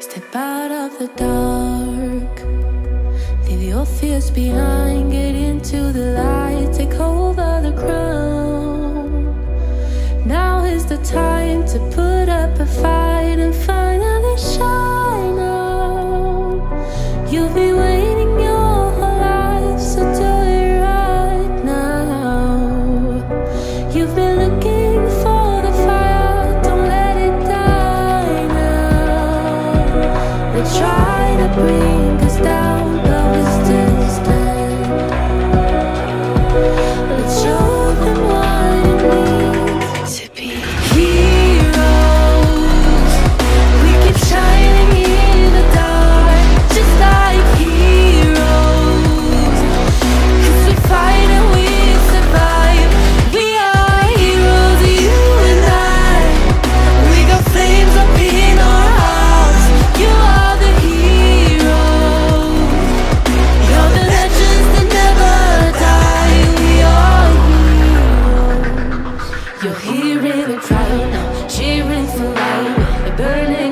Step out of the dark. Leave your fears behind. Get into the light. Take over the crown. Now is the time to put up a fight. really trying, she rings the light, burning.